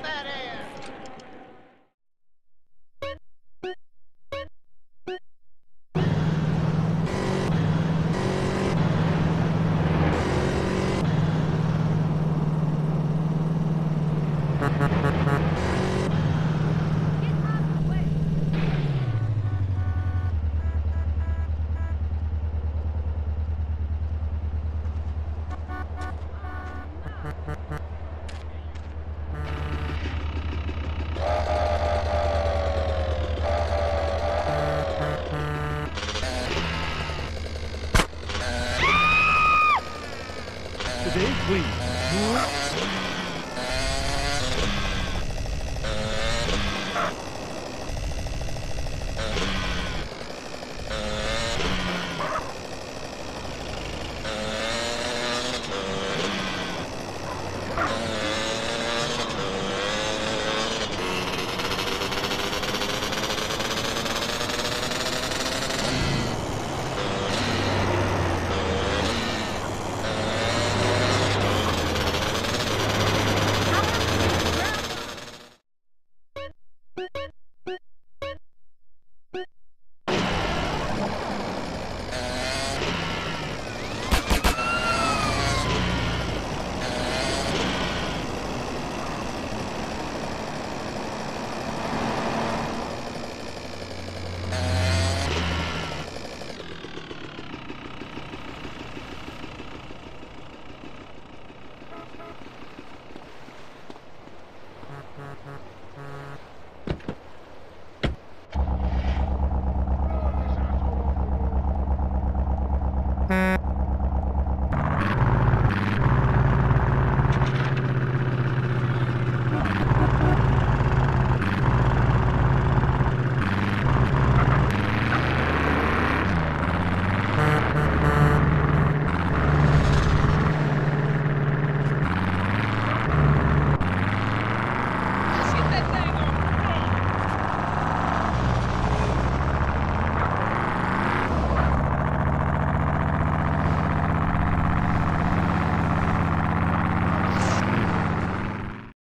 pathetic.